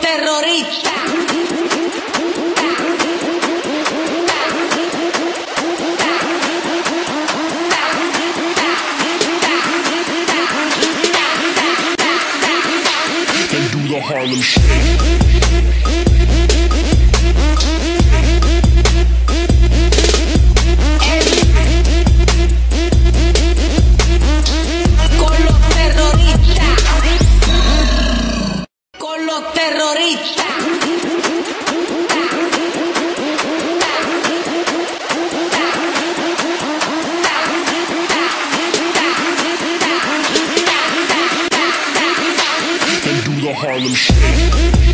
Terroristas. and do the Harlem Shake. Harlem Shake.